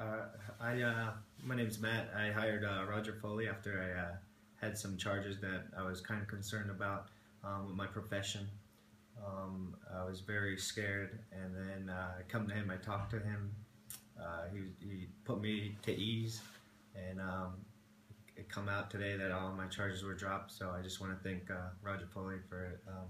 Uh, I uh, my name's Matt. I hired uh, Roger Foley after I uh, had some charges that I was kind of concerned about um, with my profession. Um, I was very scared, and then uh, I come to him. I talked to him. Uh, he he put me to ease, and um, it come out today that all my charges were dropped. So I just want to thank uh, Roger Foley for. Um,